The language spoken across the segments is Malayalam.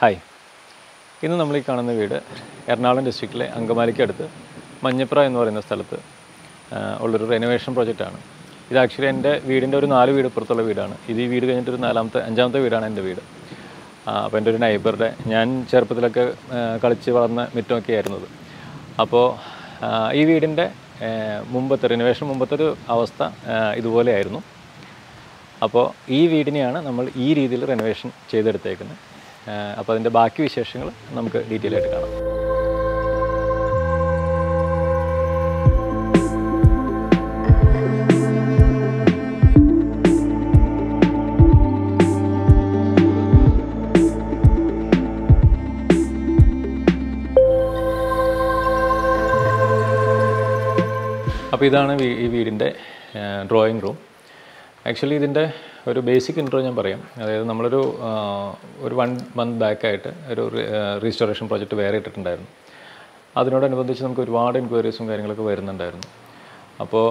ഹായ്. ഇന്ന് നമ്മൾ ഈ കാണുന്ന വീട് എറണാകുളം ഡിസ്ട്രിക്റ്റിലെ അങ്കമാലിക്കടുത്ത് മഞ്ഞപ്ര എന്ന് പറയുന്ന സ്ഥലത്ത് ഉള്ളൊരു റെനോവേഷൻ പ്രോജക്റ്റാണ് ഇത് ആക്ച്വലി എന്റെ വീടിന്റെ ഒരു നാല് വീട് പുറത്തുള്ള വീടാണ്. ഇത് ഈ വീട് കഴിഞ്ഞിട്ട് ഒരു നാലാമത്തെ അഞ്ചാമത്തെ വീടാണ് എന്റെ വീട്. അപ്പോൾ എന്റെ ഒരു നൈബറുടെ ഞാൻ ചെറുപ്പത്തിലൊക്കെ കളിച്ച് വളർന്ന മിറ്റമൊക്കെ ആയിരുന്നത് അപ്പോൾ ഈ വീടിന്റെ മുമ്പത്തെ റിനോവേഷൻ മുമ്പത്തെ ഒരു അവസ്ഥ ഇതുപോലെയായിരുന്നു അപ്പോൾ ഈ വീടിനെയാണ് നമ്മൾ ഈ രീതിയിൽ റെനോവേഷൻ ചെയ്തെടുത്തേക്കുന്നത്. അപ്പോൾ അതിന്റെ ബാക്കി വിശേഷങ്ങൾ നമുക്ക് ഡീറ്റെയിൽ ആയിട്ട് കാണാം. അപ്പോൾ ഇതാണ് ഈ വീടിന്റെ ഡ്രോയിങ് റൂം ആക്ച്വലി ഇതിന്റെ ഒരു ബേസിക് ഇൻട്രോ ഞാൻ പറയാം. അതായത് നമ്മളൊരു ഒരു വൺ മന്ത് ബാക്കായിട്ട് ഒരു റീസ്റ്റോറേഷൻ പ്രോജക്റ്റ് വേറെ ഇട്ടിട്ടുണ്ടായിരുന്നു. അതിനോടനുബന്ധിച്ച് നമുക്ക് ഒരുപാട് എൻക്വയറീസും കാര്യങ്ങളൊക്കെ വരുന്നുണ്ടായിരുന്നു. അപ്പോൾ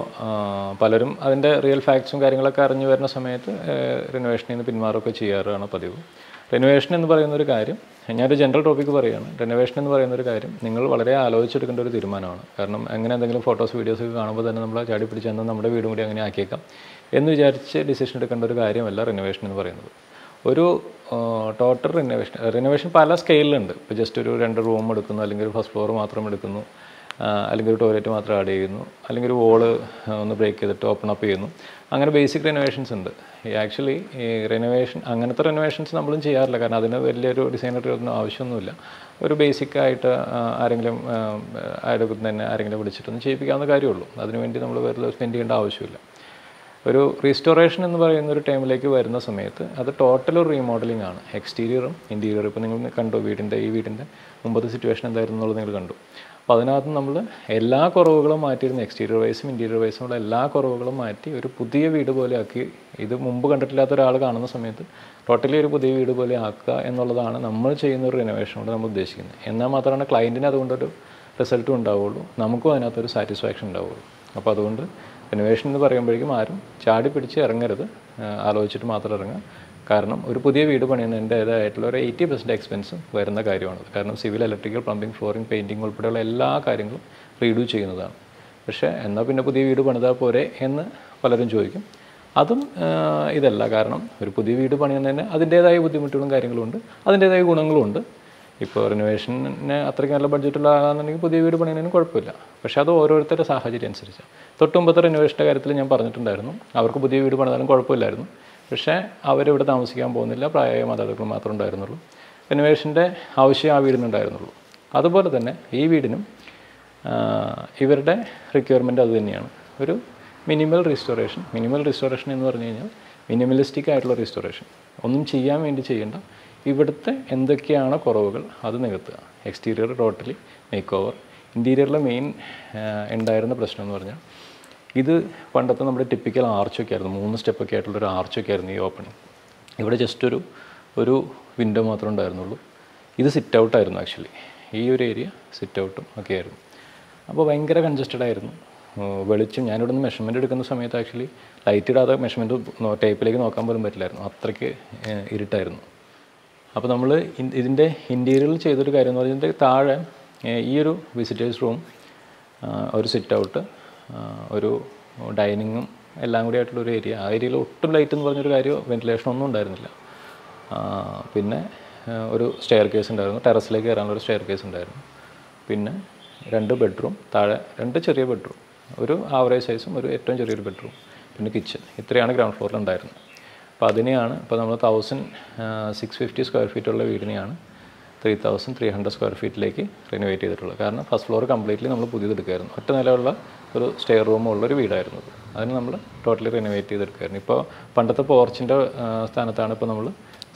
പലരും അതിന്റെ റിയൽ ഫാക്ട്സും കാര്യങ്ങളൊക്കെ അറിഞ്ഞു വരുന്ന സമയത്ത് റിനോവേഷനിൽ നിന്ന് പിന്മാറുകയൊക്കെ ചെയ്യാറാണ് പതിവ്. റിനോവേഷൻ എന്ന് പറയുന്ന ഒരു കാര്യം ഞാനൊരു ജനറൽ ടോപ്പിക്ക് പറയുകയാണ് റിനോവേഷൻ എന്ന് പറയുന്ന ഒരു കാര്യം നിങ്ങൾ വളരെ ആലോചിച്ചെടുക്കേണ്ട ഒരു തീരുമാനമാണ്. കാരണം അങ്ങനെ എന്തെങ്കിലും ഫോട്ടോസ് വീഡിയോസ് ഒക്കെ കാണുമ്പോൾ തന്നെ നമ്മൾ ചാടി പിടിച്ച് എന്നാൽ നമ്മുടെ വീടും കൂടി അങ്ങനെ ആക്കിയേക്കാം. എന്ന് വിചാരിച്ച് ഡിസിഷൻ എടുക്കേണ്ട ഒരു കാര്യമല്ല റിനോവേഷൻ എന്ന് പറയുന്നത്. ഒരു ടോട്ടൽ റിനോവേഷൻ റിനോവേഷൻ പല സ്കെയിലുണ്ട് ഇപ്പോൾ ജസ്റ്റ് ഒരു രണ്ട് റൂം എടുക്കുന്നു അല്ലെങ്കിൽ ഒരു ഫസ്റ്റ് ഫ്ലോർ മാത്രം എടുക്കുന്നു അല്ലെങ്കിൽ ഒരു ടോയ്ലറ്റ് മാത്രം ആഡ് ചെയ്യുന്നു അല്ലെങ്കിൽ ഒരു വോൾ ഒന്ന് ബ്രേക്ക് ചെയ്തിട്ട് ഓപ്പൺ അപ്പ് ചെയ്യുന്നു. അങ്ങനെ ബേസിക് റിനോവേഷൻസ് ഉണ്ട്. ആക്ച്വലി ഈ റിനോവേഷൻ അങ്ങനത്തെ റിനോവേഷൻസ് നമ്മളും ചെയ്യാറില്ല. കാരണം അതിന് വലിയൊരു ഡിസൈനർ ഒന്നും ആവശ്യമൊന്നുമില്ല. ഒരു ബേസിക് ആയിട്ട് ആരെങ്കിലും ആരെങ്കിലും തന്നെ ആരെങ്കിലും വിളിച്ചിട്ടൊന്നും ചെയ്യിപ്പിക്കാവുന്ന കാര്യമുള്ളൂ അതിനുവേണ്ടി നമ്മൾ വേറെ സ്പെൻഡ് ചെയ്യേണ്ട ആവശ്യമില്ല. ഒരു റീസ്റ്റോറേഷൻ എന്ന് പറയുന്ന ഒരു ടൈമിലേക്ക് വരുന്ന സമയത്ത് അത് ടോട്ടൽ ഒരു റീമോഡലിംഗ് ആണ് എക്സ്റ്റീരിയറും ഇന്റീരിയറും ഇപ്പോൾ നിങ്ങൾ കണ്ടു വീടിന്റെ ഈ വീടിന്റെ മുമ്പത്തെ സിറ്റുവേഷൻ എന്തായിരുന്നു എന്നുള്ളത് നിങ്ങൾ കണ്ടു. അപ്പോൾ അതിനകത്ത് നമ്മൾ എല്ലാ കുറവുകളും മാറ്റിയിരുന്ന എക്സ്റ്റീരിയർ വൈസും ഇന്റീരിയർ വൈസും ഉള്ള എല്ലാ കുറവുകളും മാറ്റി ഒരു പുതിയ വീട് പോലെ ആക്കി. ഇത് മുമ്പ് കണ്ടിട്ടില്ലാത്ത ഒരാൾ കാണുന്ന സമയത്ത് ടോട്ടലി ഒരു പുതിയ വീട് പോലെ ആക്കുക എന്നുള്ളതാണ് നമ്മൾ ചെയ്യുന്ന ഒരു റിനോവേഷൻ കൊണ്ട് നമ്മൾ ഉദ്ദേശിക്കുന്നത്. എന്നാൽ മാത്രമാണ് ക്ലയന്റിന് അതുകൊണ്ടൊരു റിസൾട്ടും ഉണ്ടാവുള്ളൂ. നമുക്കും അതിനകത്തൊരു സാറ്റിസ്ഫാക്ഷൻ ഉണ്ടാവുള്ളൂ. അപ്പോൾ അതുകൊണ്ട് റിനോവേഷൻ എന്ന് പറയുമ്പോഴേക്കും ആരും ചാടി പിടിച്ച് ഇറങ്ങരുത്. ആലോചിച്ചിട്ട് മാത്രം ഇറങ്ങുക. കാരണം ഒരു പുതിയ വീട് പണിയുന്നതിന്റേതായിട്ടുള്ള ഒരു എയ്റ്റി പെർസെന്റ് എക്സ്പെൻസ് വരുന്ന കാര്യമാണ് കാരണം civil electrical plumbing flooring painting ഉൾപ്പെടെയുള്ള എല്ലാ കാര്യങ്ങളും റീഡു ചെയ്യുന്നതാണ്. പക്ഷേ എന്നാൽ പിന്നെ പുതിയ വീട് പണിതാൽ പോരെ എന്ന് പലരും ചോദിക്കും. അതും ഇതല്ല. കാരണം ഒരു പുതിയ വീട് പണിയുന്നതിന് അതിന്റേതായ ബുദ്ധിമുട്ടുകളും കാര്യങ്ങളും ഉണ്ട് അതിന്റേതായ ഗുണങ്ങളും ഉണ്ട് ഇപ്പോൾ റിനോവേഷന് അത്രയ്ക്ക് നല്ല ബഡ്ജറ്റുള്ള ആളാണെന്നുണ്ടെങ്കിൽ പുതിയ വീട് പണിയുന്നതിന് കുഴപ്പമില്ല. പക്ഷേ അത് ഓരോരുത്തരുടെ സാഹചര്യം അനുസരിച്ച്. തൊട്ടുമ്പത്തെ റിനോവേഷന്റെ കാര്യത്തിൽ ഞാൻ പറഞ്ഞിട്ടുണ്ടായിരുന്നു. അവർക്ക് പുതിയ വീട് പണിതാലും കുഴപ്പമില്ലായിരുന്നു. പക്ഷേ അവരിവിടെ താമസിക്കാൻ പോകുന്നില്ല. പ്രായമായ മാതാപിതാക്കൾ മാത്രമേ ഉണ്ടായിരുന്നുള്ളൂ. റിനോവേഷന്റെ ആവശ്യം ആ വീടിനുണ്ടായിരുന്നുള്ളൂ അതുപോലെ തന്നെ ഈ വീടിനും ഇവരുടെ റിക്വയർമെന്റ് അത് തന്നെയാണ്. ഒരു മിനിമൽ റീസ്റ്റോറേഷൻ മിനിമൽ റീസ്റ്റോറേഷൻ എന്ന് പറഞ്ഞു കഴിഞ്ഞാൽ മിനിമലിസ്റ്റിക് ആയിട്ടുള്ള റീസ്റ്റോറേഷൻ ഒന്നും ചെയ്യാൻ വേണ്ടി ചെയ്യേണ്ട ഇവിടുത്തെ എന്തൊക്കെയാണ് കുറവുകൾ? അത് നികത്തുക. എക്സ്റ്റീരിയർ ടോട്ടലി മേക്ക് ഓവർ ഇന്റീരിയറിലെ മെയിൻ ഉണ്ടായിരുന്ന പ്രശ്നം എന്ന് പറഞ്ഞാൽ ഇത് പണ്ടത്തെ നമ്മുടെ ടിപ്പിക്കൽ ആർച്ചൊക്കെ ആയിരുന്നു. മൂന്ന് സ്റ്റെപ്പൊക്കെ ആയിട്ടുള്ളൊരു ആർച്ചൊക്കെ ആയിരുന്നു ഈ ഓപ്പണിങ് ഇവിടെ ജസ്റ്റ് ഒരു ഒരു വിൻഡോ മാത്രമേ ഉണ്ടായിരുന്നുള്ളൂ. ഇത് സിറ്റ് ഔട്ടായിരുന്നു ആക്ച്വലി ഈ ഒരു ഏരിയ സിറ്റ് ഔട്ടും ഒക്കെ ആയിരുന്നു. അപ്പോൾ ഭയങ്കര കൺജസ്റ്റഡ് ആയിരുന്നു. വെളിച്ചം ഞാനിവിടെ നിന്ന് മെഷർമെന്റ് എടുക്കുന്ന സമയത്ത് ആക്ച്വലി ലൈറ്റ് ഇടാതെ മെഷർമെന്റ് ടേപ്പിലേക്ക് നോക്കാൻ പോലും പറ്റില്ലായിരുന്നു. അത്രയ്ക്ക് ഇരുട്ടായിരുന്നു. അപ്പോൾ നമ്മൾ ഇതിന്റെ ഇന്റീരിയറിൽ ചെയ്തൊരു കാര്യം എന്ന് പറഞ്ഞാൽ താഴെ ഈ ഒരു വിസിറ്റേഴ്സ് റൂം ഒരു സിറ്റ് ഔട്ട് ഒരു ഡൈനിങ്ങും എല്ലാം കൂടി ആയിട്ടുള്ള ഒരു ഏരിയ ആ ഏരിയയിൽ ഒട്ടും ലൈറ്റ് എന്ന് പറഞ്ഞൊരു കാര്യം വെന്റിലേഷൻ ഒന്നും ഉണ്ടായിരുന്നില്ല. പിന്നെ ഒരു സ്റ്റെയർ കേസ് ഉണ്ടായിരുന്നു. ടെറസിലേക്ക് കയറാനുള്ള ഒരു സ്റ്റെയർ കേസ് ഉണ്ടായിരുന്നു. പിന്നെ രണ്ട് ബെഡ്റൂം താഴെ രണ്ട് ചെറിയ ബെഡ്റൂം ഒരു ആവറേജ് സൈസും ഒരു ഏറ്റവും ചെറിയൊരു ബെഡ്റൂം പിന്നെ കിച്ചൺ ഇത്രയാണ് ഗ്രൗണ്ട് ഫ്ലോറിൽ ഉണ്ടായിരുന്നത്. അപ്പോൾ അതിനെയാണ് ഇപ്പോൾ നമ്മൾ തൗസൻഡ് സിക്സ് ഫിഫ്റ്റി സ്ക്വയർ ഫീറ്റുള്ള വീടിനെയാണ് three thousand three hundred square ഫീറ്റിലേക്ക് renovate ചെയ്തിട്ടുള്ളത്. കാരണം ഫസ്റ്റ് ഫ്ലോർ കംപ്ലീറ്റ്ലി നമ്മൾ പുതിയതെടുക്കുമായിരുന്നു ഒറ്റ നിലയുള്ള ഒരു സ്റ്റെയർ റൂമുള്ള ഒരു വീടായിരുന്നു അത്. അതിന് നമ്മൾ ടോട്ടലി റിനോവേറ്റ് ചെയ്തെടുക്കുമായിരുന്നു ഇപ്പോൾ പണ്ടത്തെ പോർച്ചിന്റെ സ്ഥാനത്താണ് ഇപ്പോൾ നമ്മൾ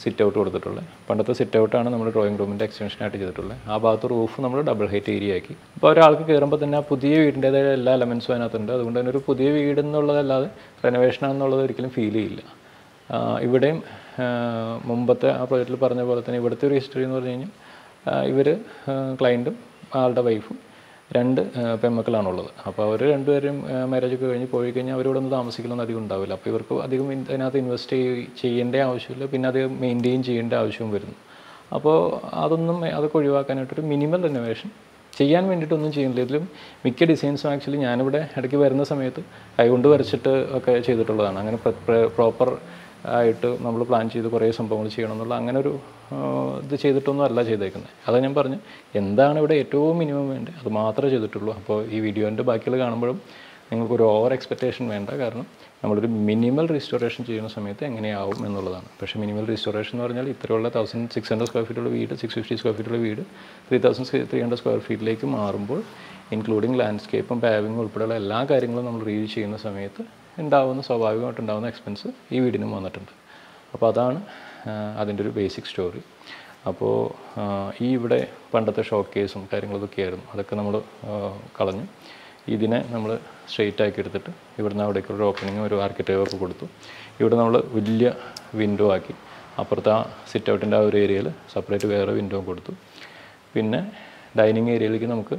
സിറ്റ് ഔട്ട് കൊടുത്തിട്ടുള്ളത്. പണ്ടത്തെ സിറ്റ് ഔട്ടാണ് നമ്മൾ ഡ്രോയിങ് റൂമിന്റെ എക്സ്റ്റൻഷനായിട്ട് ചെയ്തിട്ടുള്ളത്. ആ ഭാഗത്ത് റൂഫ് നമ്മൾ ഡബിൾ ഹൈറ്റ് ഏരിയ ആക്കി. അപ്പോൾ ഒരാൾക്ക് കയറുമ്പോൾ തന്നെ ആ പുതിയ വീടിന്റേതായ എല്ലാ എലമെൻസും അതിനകത്തുണ്ട്. അതുകൊണ്ട് തന്നെ ഒരു പുതിയ വീട് എന്നുള്ളതല്ലാതെ റെനോവേഷൻ ഒരിക്കലും ഫീൽ ചെയ്യില്ല. ഇവിടെയും മുമ്പത്തെ ആ പ്രോജക്റ്റിൽ പറഞ്ഞ പോലെ തന്നെ ഇവിടുത്തെ ഒരു ഹിസ്റ്ററി എന്ന് പറഞ്ഞു കഴിഞ്ഞാൽ ഇവർ ക്ലയന്റും ആളുടെ വൈഫും രണ്ട് പെമ്മക്കളാണുള്ളത് അപ്പോൾ അവർ രണ്ടുപേരും മാരേജ് ഒക്കെ കഴിഞ്ഞ് പോയി കഴിഞ്ഞാൽ അവരിവിടെ ഒന്നും താമസിക്കലൊന്നും അധികം ഉണ്ടാവില്ല. അപ്പോൾ ഇവർക്ക് അധികം അതിനകത്ത് ഇൻവെസ്റ്റ് ചെയ്യേണ്ട ആവശ്യമില്ല. പിന്നെ അത് മെയിന്റെയിൻ ചെയ്യേണ്ട ആവശ്യവും വരുന്നു. അപ്പോൾ അതൊന്നും അതൊക്കെ ഒഴിവാക്കാനായിട്ടൊരു മിനിമം റിനോവേഷൻ ചെയ്യാൻ വേണ്ടിയിട്ടൊന്നും ചെയ്യുന്നില്ല. ഇതിലും മിക്ക ഡിസൈൻസും ആക്ച്വലി ഞാനിവിടെ ഇടയ്ക്ക് വരുന്ന സമയത്ത് കൈകൊണ്ട് വരച്ചിട്ട് ഒക്കെ ചെയ്തിട്ടുള്ളതാണ്. അങ്ങനെ പ്രോപ്പർ ആയിട്ട് നമ്മൾ പ്ലാൻ ചെയ്ത് കുറേ സംഭവങ്ങൾ ചെയ്യണം എന്നുള്ള അങ്ങനെ ഒരു ഇത് ചെയ്തിട്ടൊന്നും അല്ല ചെയ്തേക്കുന്നത് അതാ ഞാൻ പറഞ്ഞു. എന്താണ് ഇവിടെ ഏറ്റവും മിനിമം വേണ്ടത്? അത് മാത്രമേ ചെയ്തിട്ടുള്ളൂ. അപ്പോൾ ഈ വീഡിയോന്റെ ബാക്കിയുള്ള കാണുമ്പോഴും നിങ്ങൾക്കൊരു ഓവർ എക്സ്പെക്റ്റേഷൻ വേണ്ട. കാരണം നമ്മളൊരു മിനിമൽ റീസ്റ്റോറേഷൻ ചെയ്യുന്ന സമയത്ത് എങ്ങനെയാവും എന്നുള്ളതാണ്. പക്ഷേ മിനിമൽ റീസ്റ്റോറേഷൻ എന്ന് പറഞ്ഞാൽ ഇത്രയുള്ള തൗസൻഡ് സിക്സ് ഹൺഡ്രഡ് സ്ക്വയർ ഫീറ്റുള്ള വീട് സിക്സ് ഫിഫ്റ്റി സ്ക്വയർ ഫീറ്റുള്ള വീട് three thousand three hundred square ഫീറ്റിലേക്ക് മാറുമ്പോൾ ഇൻക്ലൂഡിങ് ലാൻഡ്സ്കേപ്പും പാവിങ്ങും ഉൾപ്പെടെയുള്ള എല്ലാ കാര്യങ്ങളും നമ്മൾ റീവ് ചെയ്യുന്ന സമയത്ത് ഉണ്ടാവുന്ന സ്വാഭാവികമായിട്ട് ഉണ്ടാകുന്ന എക്സ്പെൻസ് ഈ വീടിനും വന്നിട്ടുണ്ട്. അപ്പോൾ അതാണ് അതിന്റെ ഒരു ബേസിക് സ്റ്റോറി അപ്പോൾ ഈ ഇവിടെ പണ്ടത്തെ ഷോക്ക് കേസും കാര്യങ്ങളൊക്കെ ആയിരുന്നു. അതൊക്കെ നമ്മൾ കളഞ്ഞു. ഇതിനെ നമ്മൾ സ്ട്രെയിറ്റ് ആക്കി എടുത്തിട്ട് ഇവിടുന്ന് അവിടേക്ക് ഒരു ഓപ്പണിങ്ങും ഒരു ആർക്കിറ്റേവ് ഒക്കെ കൊടുത്തു. ഇവിടെ നമ്മൾ വലിയ വിൻഡോ ആക്കി. അപ്പുറത്തെ ആ സിറ്റ് ഔട്ടിന്റെ ആ ഒരു ഏരിയയിൽ സെപ്പറേറ്റ് വേറെ വിൻഡോ കൊടുത്തു. പിന്നെ ഡൈനിങ് ഏരിയയിലേക്ക് നമുക്ക്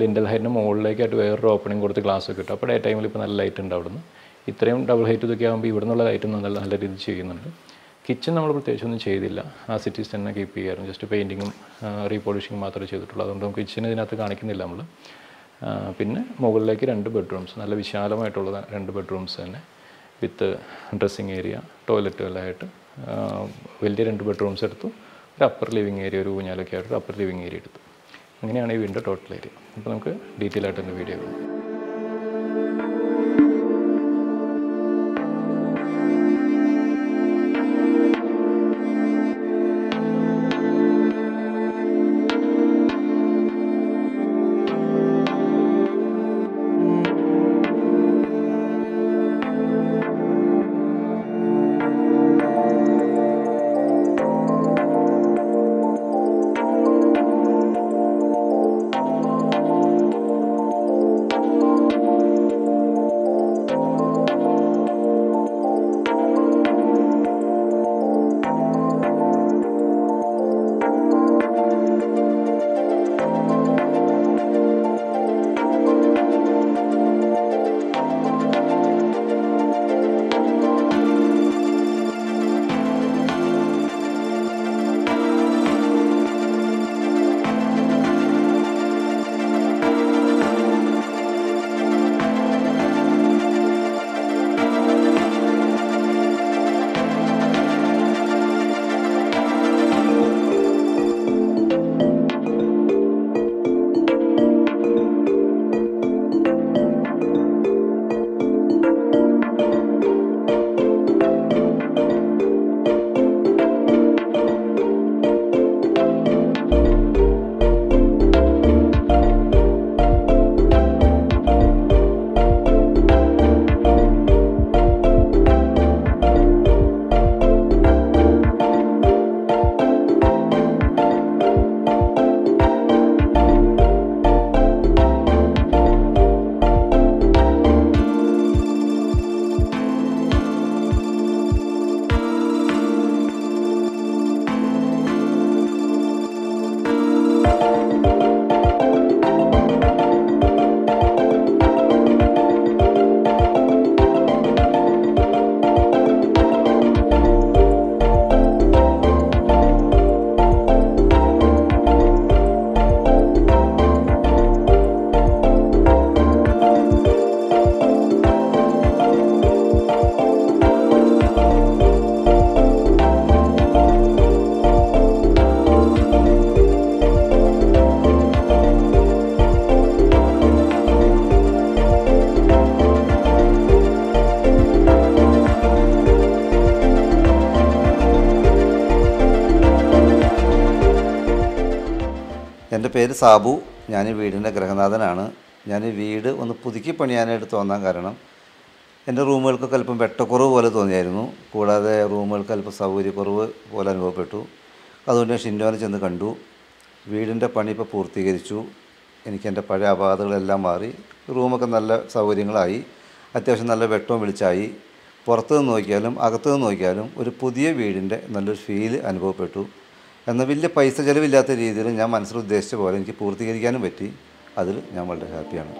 ലിൻഡൽ ഹൈറ്റിന്റെ മുകളിലേക്കായിട്ട് വേറൊരു ഓപ്പണിംഗ് കൊടുത്ത് ഗ്ലാസ് ഒക്കെ ഇട്ടു. അപ്പോൾ ഡേ ടൈമിൽ ഇപ്പോൾ നല്ല ലൈറ്റ് ഉണ്ട് അവിടുന്ന്. ഇത്രയും ഡബിൾ ഹൈറ്റ് ഇതൊക്കെ ആകുമ്പോൾ ഇവിടെ നിന്നുള്ള ലൈറ്റ് നല്ല നല്ല രീതിയിൽ ചെയ്യുന്നുണ്ട്. കിച്ചൺ നമ്മൾ പ്രത്യേകിച്ചൊന്നും ചെയ്തില്ല. ആ സിറ്റീസ് തന്നെ കീപ്പ് ചെയ്യായിരുന്നു ജസ്റ്റ് പെയിന്റിങ്ങും റീപോളിഷിങ്ങും മാത്രമേ ചെയ്തിട്ടുള്ളൂ. അതുകൊണ്ട് നമുക്ക് കിച്ചൺ ഇതിനകത്ത് കാണിക്കുന്നില്ല നമ്മൾ പിന്നെ മുകളിലേക്ക് രണ്ട് ബെഡ്റൂംസ് നല്ല വിശാലമായിട്ടുള്ള രണ്ട് ബെഡ്റൂംസ് തന്നെ. വിത്ത് ഡ്രസ്സിങ് ഏരിയ ടോയ്ലറ്റുകളായിട്ട് വലിയ രണ്ട് ബെഡ്റൂംസ് എടുത്തു. ഒരു അപ്പർ ലിവിങ് ഏരിയ ഒരു ഊഞ്ഞാലൊക്കെ ആയിട്ട് ഒരു അപ്പർ ലിവിങ് ഏരിയ എടുത്തു. അങ്ങനെയാണ് ഈ വീടിന്റെ ടോട്ടൽ ഏരിയ അപ്പോൾ നമുക്ക് ഡീറ്റെയിൽ ആയിട്ട് വീഡിയോ കാണാം പേര് സാബു. ഞാൻ വീടിന്റെ ഗ്രഹനാഥനാണ് ഞാൻ വീട് ഒന്ന് പുതുക്കി പണിയാനായിട്ട് തോന്നാൻ കാരണം എന്റെ റൂമുകൾക്കൊക്കെ അല്പം വെട്ടക്കുറവ് പോലെ തോന്നിയായിരുന്നു. കൂടാതെ റൂമുകൾക്ക് അല്പം സൗകര്യക്കുറവ് പോലെ അനുഭവപ്പെട്ടു. അതുകൊണ്ട് ഞാൻ ഷിൻഡോനെ ചെന്ന് കണ്ടു. വീടിന്റെ പണി ഇപ്പോൾ പൂർത്തീകരിച്ചു. എനിക്ക് എന്റെ പഴയ അപാധകളെല്ലാം മാറി. റൂമൊക്കെ നല്ല സൗകര്യങ്ങളായി. അത്യാവശ്യം നല്ല വെട്ടവും വിളിച്ചായി പുറത്തുനിന്ന് നോക്കിയാലും അകത്തുനിന്ന് നോക്കിയാലും ഒരു പുതിയ വീടിന്റെ നല്ലൊരു ഫീൽ അനുഭവപ്പെട്ടു. എന്നാൽ വലിയ പൈസ ചിലവില്ലാത്ത രീതിയിൽ ഞാൻ മനസ്സിൽ ഉദ്ദേശിച്ച പോലെ എനിക്ക് പൂർത്തീകരിക്കാനും പറ്റി. അതിൽ ഞാൻ വളരെ ഹാപ്പിയാണ്.